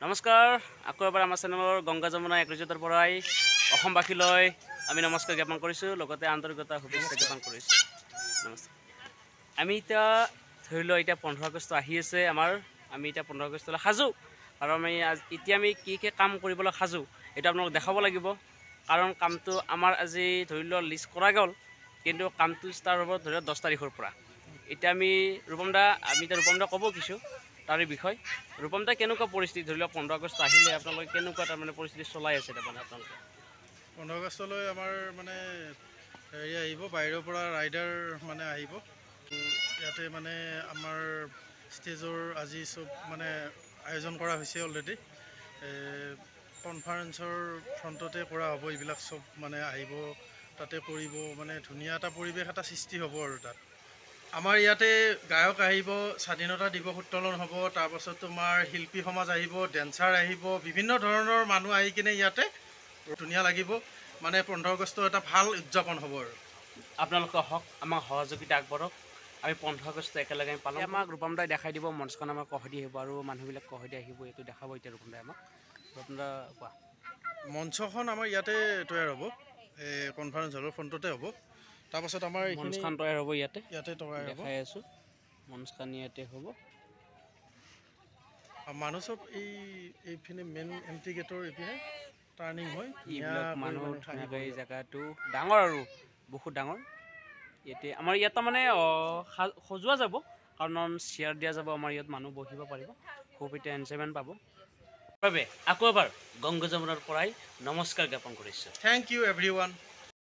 নমস্কাৰ আকৌ এবাৰ আমাৰ চেনেলৰ গংগা যমুনা একৰিজতৰ পৰাই অসমবাসীলৈ আমি নমস্কাৰ জ্ঞাপন কৰিছোঁ লগতে আন্তৰিকতা শুভেচ্ছা জ্ঞাপন কৰিছোঁ। নমস্কাৰ। আমি এতিয়া ধৰি লওক এতিয়া পোন্ধৰ আগষ্ট আহি আছে আমাৰ আমি এতিয়া পোন্ধৰ আগষ্টলৈ সাজু। আৰু আমি এতিয়া আমি কি কি কাম কৰিবলৈ সাজু এইটো আপোনালোকক দেখাব লাগিব। কাৰণ কামটো আমাৰ আজি ধৰি লওক লিষ্ট কৰা গ'ল কিন্তু কামটো ষ্টাৰ্ট হ'ব ধৰি লওক দহ তাৰিখৰ পৰা। এতিয়া আমি ৰূপম দা আমি এতিয়া ৰূপম দা ক'ব কিছু। তাৰে বিষয়। ৰূপম দা কেনেকুৱা পৰিস্থিতি? ধৰি লওক পোন্ধৰ আগষ্ট আহিলে আপোনালোকে কেনেকুৱা তাৰমানে পৰিস্থিতি চলাই আছে তাৰমানে আপোনালোকে? পোন্ধৰ আগষ্টলৈ আমাৰ মানে হেৰি আহিব বাহিৰৰ পৰা ৰাইডাৰ মানে আহিব। ইয়াতে মানে আমাৰ ষ্টেজৰ আজি চব মানে আয়োজন কৰা হৈছে অলৰেডি কনফাৰেঞ্চৰ ফ্ৰণ্টতে কৰা হ'ব এইবিলাক চব মানে আহিব তাতে কৰিব মানে ধুনীয়া এটা পৰিৱেশ এটা সৃষ্টি হ'ব আৰু তাত। আমাৰ ইয়াতে গায়ক আহিব স্বাধীনতা দিৱস উত্তোলন হ'ব তাৰপাছত তোমাৰ শিল্পী সমাজ আহিব ডেন্সাৰ আহিব বিভিন্ন ধৰণৰ মানুহ আহি কিনে ইয়াতে ধুনীয়া লাগিব। মানে পোন্ধৰ আগষ্ট এটা ভাল উদযাপন হ'ব আৰু। আপোনালোকে হওক আমাক সহযোগিতা আগবঢ়ক আমি পোন্ধৰ আগষ্ট একেলগে আমি পালন আমাক ৰূপম দাই দেখাই দিব মঞ্চখন আমাক কহদি আহিব আৰু মানুহবিলাক কহদি আহিব এইটো দেখাব এতিয়া ৰূপম দাই আমাক। ৰূপম দা কোৱা। মঞ্চখন আমাৰ ইয়াতে তৈয়াৰ হ'ব। এই কনফাৰেঞ্চ হলৰ ফ্ৰণ্টতে হ'ব। তাৰপাছত আমাৰ এইখিনি মঞ্চখন তৈয়াৰ হ'ব ইয়াতে। ইয়াতে তৈয়াৰ হ'ব। দেখাই আছোঁ। মঞ্চখন ইয়াতে হ'ব। মানুহ চব এই এইপিনে মেইন এণ্ট্ৰি গেটৰ এইপিনে টাৰ্ণিং হয়। এইবিলাক মানুহ ধুনীয়াকৈ এই। জেগাটো ডাঙৰ আৰু বহুত ডাঙৰ। এতিয়া আমাৰ ইয়াত তাৰমানে সজোৱা যাব। কাৰণ চেয়াৰ দিয়া যাব আমাৰ ইয়াত মানুহ বহিব পাৰিব। খুব এতিয়া এনজয়মেণ্ট পাব। বাবে আকৌ এবাৰ গংগা যমুনাৰ পৰাই নমস্কাৰ জ্ঞাপন কৰিছোঁ। Thank U every one